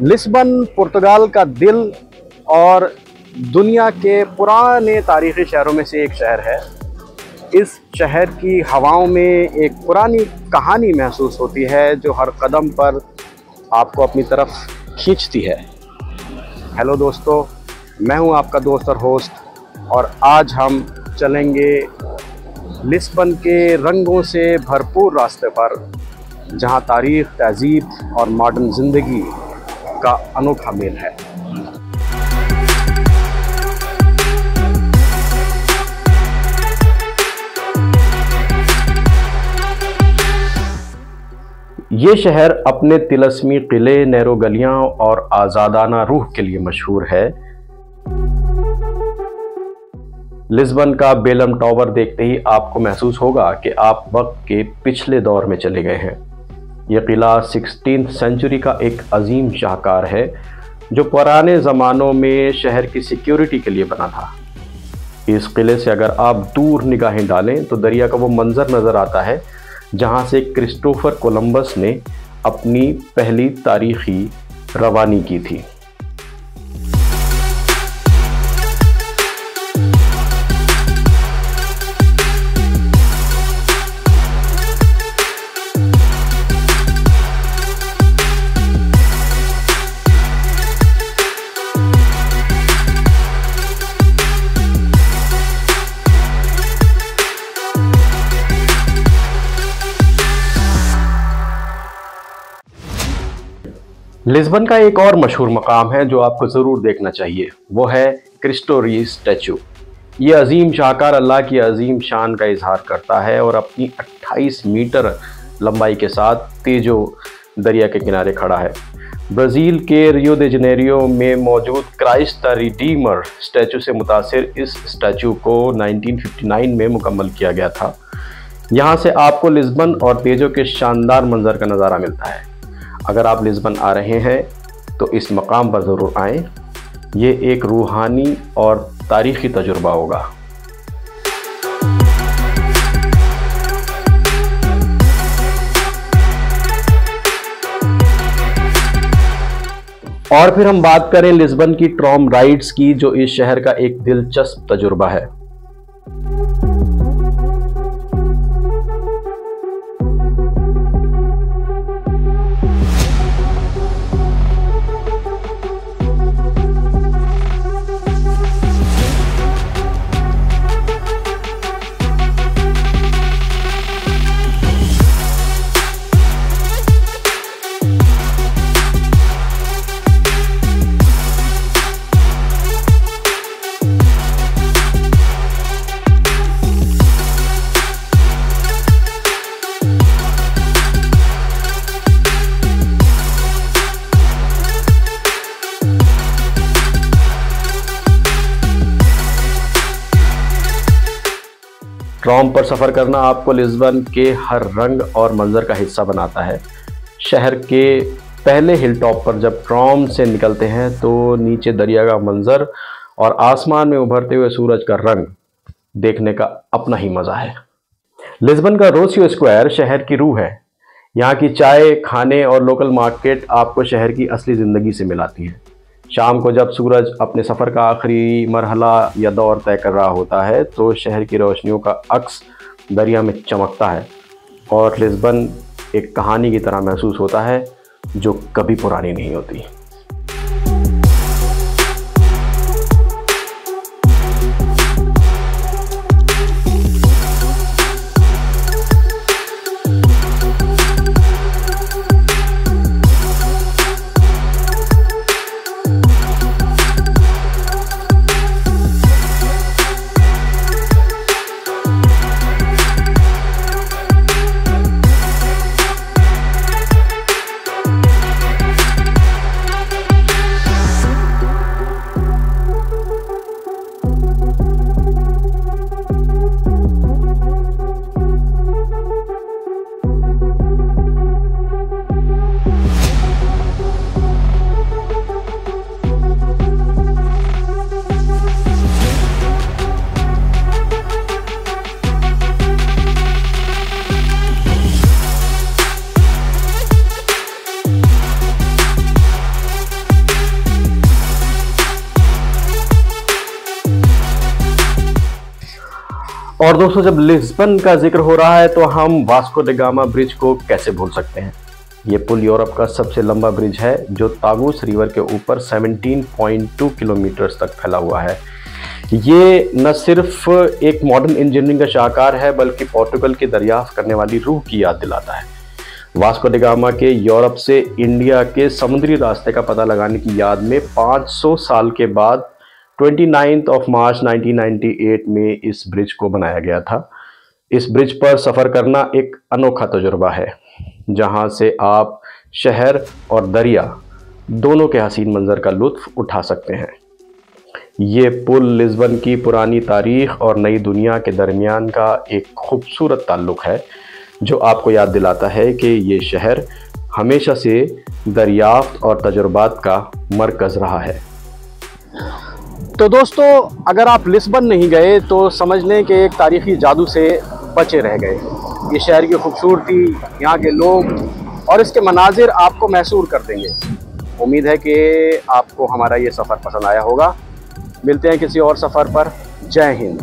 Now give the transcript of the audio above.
Lisbon, पुर्तगाल का दिल और दुनिया के पुराने तारीख़ी शहरों में से एक शहर है। इस शहर की हवाओं में एक पुरानी कहानी महसूस होती है, जो हर कदम पर आपको अपनी तरफ़ खींचती है। हेलो दोस्तों, मैं हूँ आपका दोस्त और होस्ट, और आज हम चलेंगे लिस्बन के रंगों से भरपूर रास्ते पर, जहाँ तारीख़, तहजीब और मॉडर्न ज़िंदगी का अनोखा मेल है। ये शहर अपने तिलस्मी किले, नैरो गलियाँ और आज़ादाना रूह के लिए मशहूर है। लिस्बन का बेलम टॉवर देखते ही आपको महसूस होगा कि आप वक्त के पिछले दौर में चले गए हैं। यह किला सिक्सटीन सेंचुरी का एक अजीम शाहकार है, जो पुराने ज़मानों में शहर की सिक्योरिटी के लिए बना था। इस किले से अगर आप दूर निगाहें डालें तो दरिया का वो मंज़र नज़र आता है, जहाँ से क्रिस्टोफर कोलंबस ने अपनी पहली तारीखी रवानी की थी। लिस्बन का एक और मशहूर मकाम है जो आपको ज़रूर देखना चाहिए। वो है क्रिस्टोरी स्टैचू। ये अजीम शाहकार अल्लाह की अजीम शान का इजहार करता है और अपनी 28 मीटर लंबाई के साथ तेजो दरिया के किनारे खड़ा है। ब्राज़ील के रियो दे जनेरियो में मौजूद क्राइस्ट रिडीमर स्टैचू से मुतासर इस स्टैचू को 1959 में मुकम्मल किया गया था। यहाँ से आपको लिस्बन और तेजो के शानदार मंजर का नज़ारा मिलता है। अगर आप लिस्बन आ रहे हैं तो इस मकाम पर ज़रूर आएँ। ये एक रूहानी और तारीख़ी तजुर्बा होगा। और फिर हम बात करें लिस्बन की ट्रॉम राइड्स की, जो इस शहर का एक दिलचस्प तजुर्बा है। ट्रॉम पर सफ़र करना आपको लिस्बन के हर रंग और मंज़र का हिस्सा बनाता है। शहर के पहले हिल टॉप पर जब ट्रॉम से निकलते हैं तो नीचे दरिया का मंज़र और आसमान में उभरते हुए सूरज का रंग देखने का अपना ही मज़ा है। लिस्बन का रोसियो स्क्वायर शहर की रूह है। यहाँ की चाय, खाने और लोकल मार्केट आपको शहर की असली ज़िंदगी से मिलाती हैं। शाम को जब सूरज अपने सफ़र का आखिरी मरहला या दौर तय कर रहा होता है तो शहर की रोशनियों का अक्स दरिया में चमकता है और लिस्बन एक कहानी की तरह महसूस होता है जो कभी पुरानी नहीं होती। और दोस्तों, जब लिस्बन का ज़िक्र हो रहा है तो हम वास्को डिगामा ब्रिज को कैसे भूल सकते हैं? ये पुल यूरोप का सबसे लंबा ब्रिज है, जो तागुस रिवर के ऊपर 17.2 किलोमीटर तक फैला हुआ है। ये न सिर्फ़ एक मॉडर्न इंजीनियरिंग का शाहकार है, बल्कि पोर्टुगल की दरियाफ्त करने वाली रूह की याद दिलाता है। वास्को डिगामा के यूरोप से इंडिया के समुद्री रास्ते का पता लगाने की याद में 500 साल के बाद 29 ऑफ़ मार्च 1998 में इस ब्रिज को बनाया गया था। इस ब्रिज पर सफ़र करना एक अनोखा तजुर्बा है, जहाँ से आप शहर और दरिया दोनों के हसीन मंज़र का लुत्फ़ उठा सकते हैं। ये पुल लिस्बन की पुरानी तारीख और नई दुनिया के दरमियान का एक खूबसूरत ताल्लुक़ है, जो आपको याद दिलाता है कि ये शहर हमेशा से दरियाफ्त और तजुर्बात का मरकज़ रहा है। तो दोस्तों, अगर आप लिस्बन नहीं गए तो समझ लें कि एक तारीख़ी जादू से बचे रह गए। ये शहर की खूबसूरती, यहाँ के लोग और इसके मनाजिर आपको महसूर कर देंगे। उम्मीद है कि आपको हमारा ये सफ़र पसंद आया होगा। मिलते हैं किसी और सफ़र पर। जय हिंद।